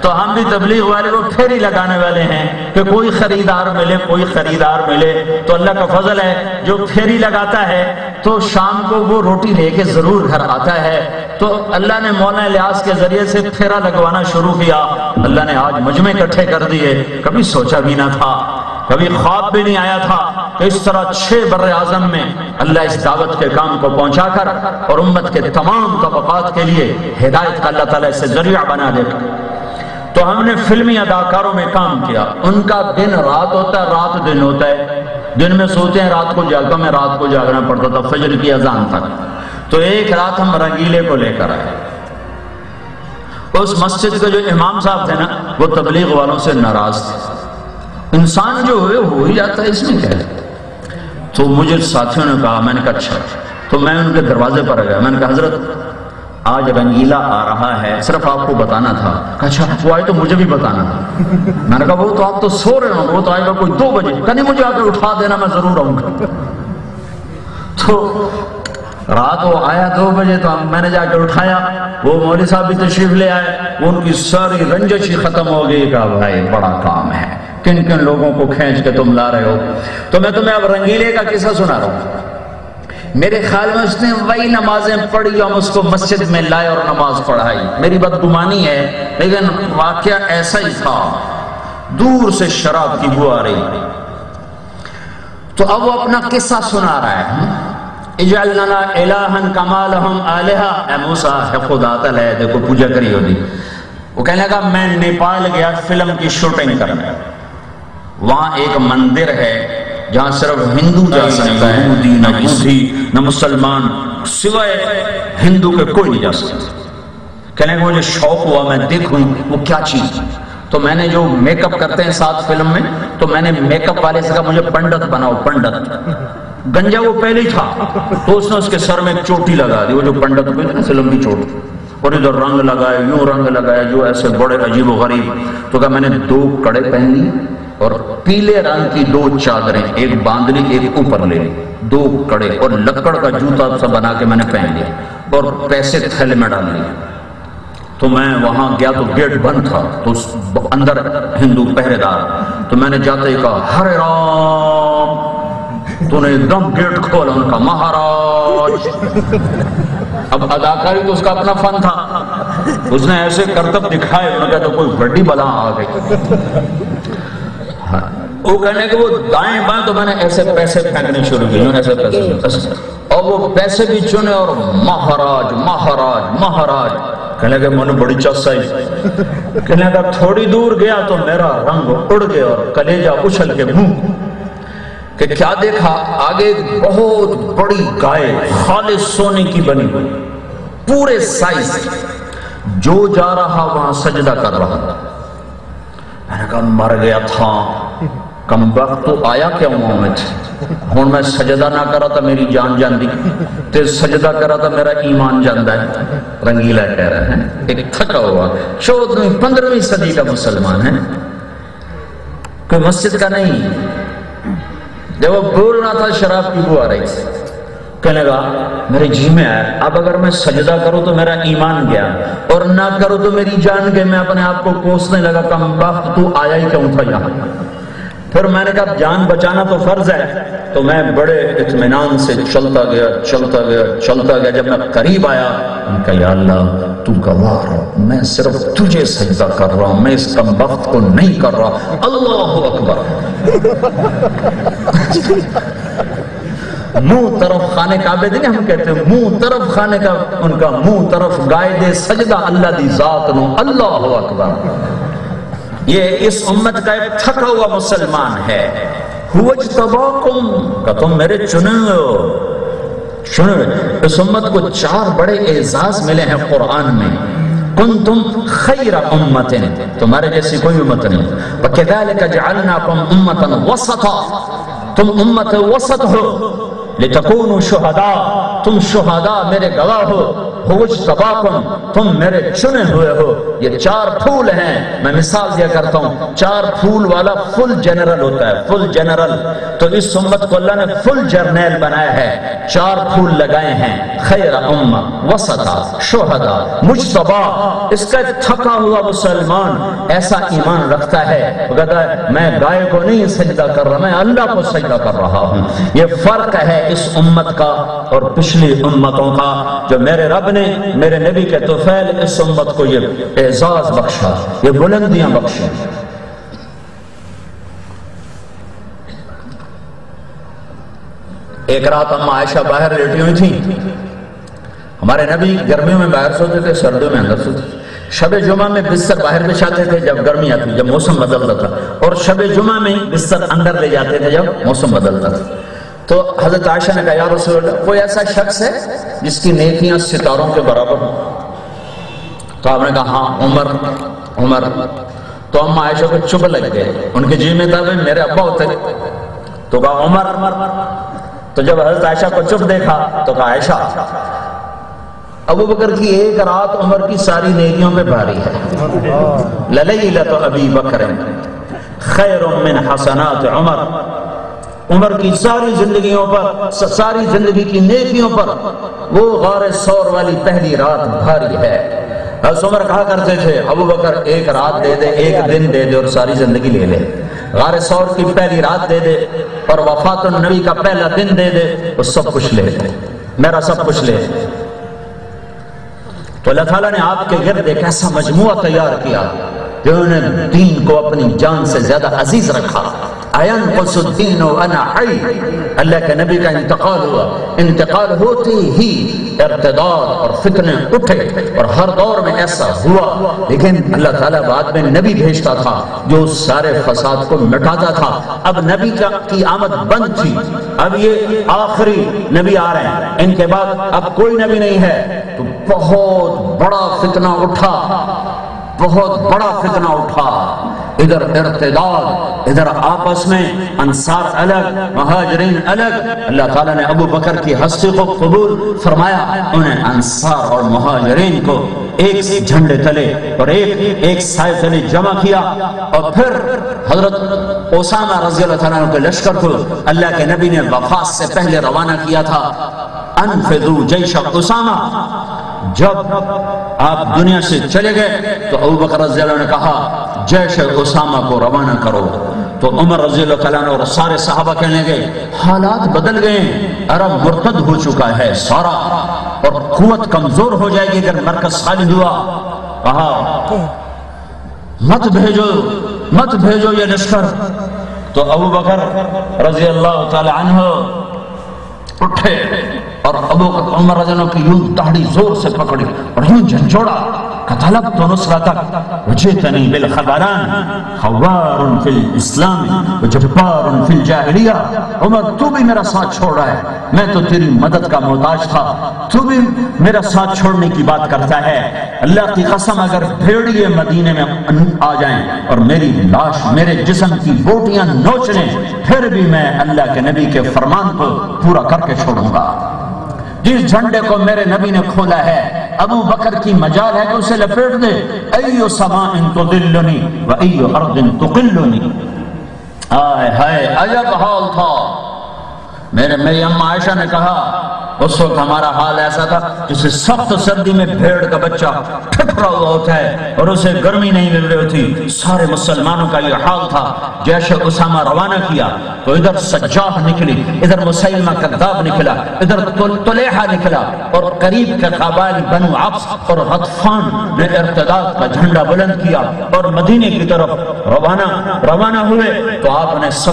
تو ہم بھی تبلیغ والے کو پھیری لگانے والے ہیں کہ کوئی خریدار ملے، کوئی خریدار ملے۔ تو اللہ کا فضل ہے، جو پھیری لگاتا ہے، تو شام کو وہ روٹی لے کے ضرور گھر آتا ہے۔ تو اللہ نے مولانا الیاس کے ذریعے سے پھیرا لگوانا شروع کیا۔ اللہ نے آج مجمع اکٹھے کر دیے۔ کبھی سوچا بھی نہ تھا، کبھی خواب بھی نہیں آیا تھا۔ اس طرح چھ بر اعظم میں اللہ اس دعوت کے کام کو پہنچا کر اور امت کے تمام طبقات کے لیے ہدایت کا اللہ تعالیٰ اسے ذریعہ بنا دے تو ہم نے فلمی اداکاروں میں کام کیا۔ ان کا دن رات ہوتا ہے، رات دن ہوتا ہے۔ دن میں سوتے ہیں، رات کو جاگتا میں رات کو جاگنا پڑتا تھا، فجر کی اذان تک۔ تو ایک رات ہم رنگیلے کو لے کر آئے۔ اس مسجد کے جو امام صاحب تھے نا، وہ تبلیغ والوں سے ناراض تھے۔ انسان جو ہوئے، ہو ہی جاتا ہے، اس میں کیا ہے؟ تو مجھے ساتھیوں نے کہا، میں نے کہا اچھا تو میں ان کے دروازے پر گیا۔ میں نے کہا، حضرت، آج رنگیلا آ رہا ہے، صرف آپ کو بتانا تھا۔ اچھا وہ آئے تو مجھے بھی بتانا تھا۔ میں نے کہا، وہ تو آپ تو سو رہے ہوں وہ تو آئے گا کوئی دو بجے۔ کہ نہیں، مجھے آ کے اٹھا دینا، میں ضرور آؤں گا۔ تو رات وہ آیا دو بجے تو میں نے جا کے اٹھایا۔ وہ مولوی صاحب بھی تشریف لے آئے۔ وہ ان کی ساری رنجش ہی ختم ہو گئی۔ کہا، بھائی، بڑا کام ہے۔ کن کن لوگوں کو کھینچ کے تم لا رہے ہو۔ تو میں تمہیں اب رنگیلے کا قصہ سنا رہا ہوں۔ میرے خیال میں اس نے وہی نمازیں پڑھی ہم اس کو مسجد میں لائے اور نماز پڑھائی۔ میری بدگمانی ہے، لیکن واقعہ ایسا ہی تھا۔ دور سے شراب کی بو آ رہی۔ تو اب وہ اپنا قصہ سنا رہا ہے۔ اجعل لنا الہن کما لہم آلہا۔ اے موسیٰ ہے خدا تعالی ہے دیکھو پوجا کری ہوگی وہ کہنے لگا، میں نیپال گیا فلم کی شوٹنگ کرنے۔ وہاں ایک مندر ہے جہاں صرف ہندو جا سکتا ہے نہ بدھی نہ مسلمان سوائے ہندو کے کوئی نہیں جا سکتا۔ کہنے کہ مجھے شوق ہوا میں دیکھوں وہ کیا چیز تو میں نے جو میک اپ کرتے ہیں ساتھ فلم میں تو میں نے میک اپ والے سے کہا مجھے پنڈت بناؤ پنڈت۔ گنجا وہ پہلے ہی تھا۔ تو اس نے اس کے سر میں ایک چوٹی لگا دی وہ جو پنڈت ہوئی نا لمبی چوٹی اور ادھر رنگ لگائے یوں رنگ لگائے جو ایسے بڑے عجیب و غریب۔ تو کہا میں نے دو کڑے پہن لی اور پیلے رنگ کی دو چادریں، ایک باندھ لی ایک اوپر لے لی دو کڑے اور لکڑ کا جوتا سا بنا کے میں نے پہن لیا اور پیسے تھیلے میں ڈال لیے۔ تو میں وہاں گیا تو گیٹ بند تھا، تو اندر ہندو پہرے دار تو میں نے جاتے ہی کہا، ہرے رام، تو نے ایک دم گیٹ کھولا، ان کا مہاراج۔ اب اداکاری تو اس کا اپنا فن تھا۔ اس نے ایسے کرتب دکھائے، انہوں نے کہا تو کوئی بڑی بلا آ گئی۔ ہاں۔ وہ کہنے کہ وہ دائیں بائیں تو میں نے ایسے پیسے پھینکنے شروع کیے ایسے پیسے اور وہ پیسے بھی چنے اور مہاراج مہاراج مہاراج۔ کہنے کہ میں نے بڑی چسائی کہنے کہ تھوڑی دور گیا تو میرا رنگ اڑ گیا اور کلیجہ اچھل کے منہ۔ کہ کیا دیکھا، آگے بہت بڑی گائے خالص سونے کی بنی ہوئی، پورے سائز۔ جو جا رہا، وہاں سجدہ کر رہا۔ تھا میں نے کہا، مر گیا تھا۔ کم وقت تو آیا کیا ہوں میں ہوں میں سجدہ نہ کرا تھا میری جان جان دی تے سجدہ کرا تھا میرا ایمان جاندہ ہے۔ رنگیلا کہہ رہا ہے۔ ایک تھکا ہوا، چودہویں، پندرہویں صدی کا مسلمان ہے۔ کوئی مسجد کا نہیں۔ جب وہ بول رہا تھا شراب کی بو آ رہی تھی۔ کہنے لگا، میرے جی میں آیا اب اگر میں سجدہ کروں تو میرا ایمان گیا اور نہ کروں تو میری جان گئے میں اپنے آپ کو کوسنے لگا، کم وقت تو آیا ہی کیوں تھا یہاں؟ پھر میں نے کہا، جان بچانا تو فرض ہے. تو میں بڑے اطمینان سے چلتا گیا چلتا گیا چلتا گیا۔ جب میں قریب آیا، میں کہا، یا اللہ، تو گواہ رہا میں صرف تجھے سجدہ کر رہا ہوں، میں اس کم وقت کو نہیں کر رہا. اللہ اکبر! منہ طرف خانے کعبے دے ہم کہتے ہیں، منہ طرف خانے کا ان کا منہ طرف گائے دے سجدہ اللہ دی ذات نو۔ اللہ اکبر۔ یہ اس امت کا ایک تھکا ہوا مسلمان ہے۔ ہوج تباکم کہ تم میرے چنے ہو۔ سنو، اس امت کو چار بڑے اعزاز ملے ہیں قرآن میں۔ کنتم خیر امت تمہارے جیسی کوئی امت نہیں۔ وَكَذَلِكَ جَعَلْنَاكُمْ أُمَّةً وَسَطًا۔ تم امت وسط ہو۔ لِتَكُونُوا شہداء تم شہداء میرے گواہ ہو ہوش سباکم تم میرے چنے ہوئے ہو۔ یہ چار پھول ہیں۔ میں مثال دیا کرتا ہوں۔ چار پھول والا فل جنرل ہوتا ہے فل جنرل تو اس امت کو اللہ نے فل جرنیل بنایا ہے۔ چار پھول لگائے ہیں۔ خیر امہ وسطا شہدا مجتبا اس کا تھکا ہوا مسلمان ایسا ایمان رکھتا ہے۔ وہ کہتا ہے میں گائے کو نہیں سجدہ کر رہا، میں اللہ کو سجدہ کر رہا ہوں۔ یہ فرق ہے اس امت کا اور پچھلی امتوں کا۔ جو میرے رب نے، میرے نبی کے توفیل، اس امت کو یہ اعزاز بخشا، یہ بلندیاں بخشا۔ ایک رات اما عائشہ باہر لیٹی ہوئی تھی ہمارے نبی گرمیوں میں باہر سوتے تھے، سردیوں میں اندر سوتے تھے۔ شب جمعہ میں بستر باہر بچھاتے تھے جب گرمی آتی، جب موسم بدلتا تھا۔ اور شب جمعہ میں بستر اندر لے جاتے تھے جب موسم بدلتا تھا۔ تو حضرت عائشہ نے کہا، یا رسول اللہ، کوئی ایسا شخص ہے جس کی نیکیاں ستاروں کے برابر ہوں؟ تو آپ نے کہا ہاں عمر عمر. تو اما عائشہ کو چپ لگ گئے. ان کے جی میں تھا میرے ابا ہوتے تو کہا، عمر. تو جب حضرت عائشہ کو چپ دیکھا، تو کہا، عائشہ، ابو بکر کی ایک رات عمر کی ساری نیکیوں میں بھاری ہے. للیلت ابی بکر خیر من حسنات عمر. عمر کی ساری زندگیوں پر، ساری زندگی کی نیکیوں پر وہ غار سور والی پہلی رات بھاری ہے. عمر کہا کرتے تھے، ابو بکر ایک رات دے دے، ایک دن دے دے اور ساری زندگی لے لے۔ غار سور کی پہلی رات دے دے اور وفات النبی کا پہلا دن دے دے، وہ سب کچھ لے۔ دے میرا سب کچھ لے۔ تو اللہ تعالیٰ نے آپ کے گرد ایک ایسا مجموعہ تیار کیا کہ انہوں نے دین کو اپنی جان سے زیادہ عزیز رکھا۔ این قص الدین و انا حی اللہ کے نبی کا انتقال ہوا انتقال ہوتی ہی ارتداد اور فتنے اٹھے اور ہر دور میں ایسا ہوا. لیکن اللہ تعالیٰ بعد میں نبی بھیجتا تھا، جو سارے فساد کو مٹاتا تھا. اب نبی کی آمد بند تھی. اب یہ آخری نبی آ رہے ہیں. ان کے بعد اب کوئی نبی نہیں ہے. تو بہت بڑا فتنہ اٹھا. بہت بڑا فتنہ اٹھا. ادھر ارتداد، ادھر آپس میں انصار الگ، مہاجرین الگ۔ اللہ تعالیٰ نے ابو بکر کی ہستی کو قبول فرمایا، انہیں انصار اور مہاجرین کو ایک جھنڈے تلے اور ایک ایک سائے تلے جمع کیا۔ اور پھر حضرت اسامہ رضی اللہ تعالیٰ کے لشکر کو اللہ کے نبی نے وفات سے پہلے روانہ کیا تھا۔ انفذو جیش اسامہ جب آپ دنیا سے چلے گئے تو ابو بکر رضی اللہ نے کہا جیش اسامہ کو روانہ کرو۔ تو عمر رضی اللہ تعالیٰ اور سارے صحابہ کہنے گئے حالات بدل گئے، عرب مرتد ہو چکا ہے سارا اور قوت کمزور ہو جائے گی اگر مرکز خالی ہوا۔ کہا، مت بھیجو مت بھیجو یہ لشکر۔ تو ابو بکر رضی اللہ تعالی عنہ اٹھے اور ابو عمر رضی اللہ کی یوں تہڑی زور سے پکڑی اور یوں جھنجھوڑا۔ کطلب تو نصرتک وجیتنی بالخبران. خوار فی الاسلام وجبار فی الجاہلیہ عمر، تو بھی میرا ساتھ چھوڑ رہا ہے۔ میں تو تیری مدد کا محتاج تھا۔ تو بھی میرا ساتھ چھوڑنے کی بات کرتا ہے۔ اللہ کی قسم، اگر بھیڑیے مدینے میں آ جائیں اور میری لاش، میرے جسم کی بوٹیاں نوچ لیں پھر بھی میں اللہ کے نبی کے فرمان کو پورا کر کے چھوڑوں گا۔ جس جھنڈے کو میرے نبی نے کھولا ہے، ابو بکر کی مجال ہے کہ اسے لپیٹ دے۔ ایو سماء تدلنی و ایو ارض تقلنی۔ آئے ہائے عجب حال تھا؟ میرے میری اماں عائشہ نے کہا، اس وقت ہمارا حال ایسا تھا جسے سخت سردی میں بھیڑ کا بچہ ٹھٹرا ہوا ہوتا ہے اور اسے گرمی نہیں مل رہی ہوتی۔ سارے مسلمانوں کا یہ حال تھا۔ جیش اسامہ روانہ کیا، تو ادھر سجاح نکلی، ادھر مسلمہ کذاب نکلا، ادھر طلیحہ نکلا اور قریب کے قبائل بنو عبس اور غطفان نے ارتداد کا جھنڈا بلند کیا اور مدینے کی طرف روانہ روانہ ہوئے۔ تو آپ نے سب